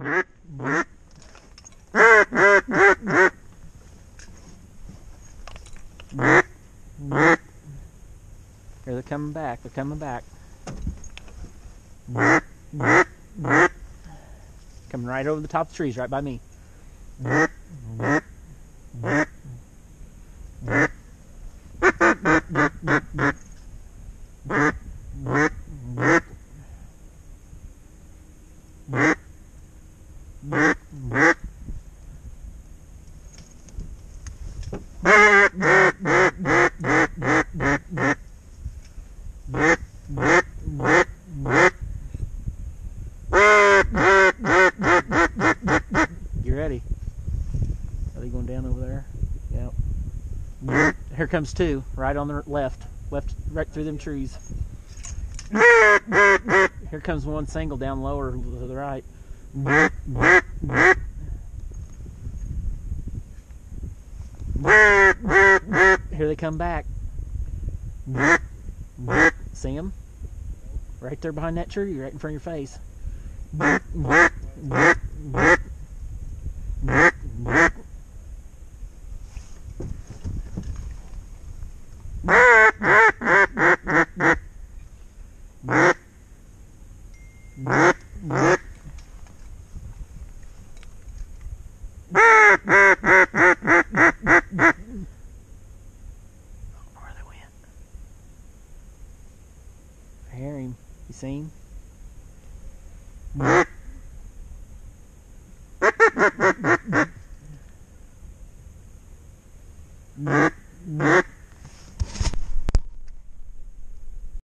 Here they're coming back. They're coming back. Coming right over the top of the trees, right by me. You ready? Are they going down over there? Yep. Here comes two, right on the left. Left, right through them trees. Here comes one single down lower to the right. Here they come back. See them? Right there behind that tree, right in front of your face. I hear him. You see him? Mm-hmm.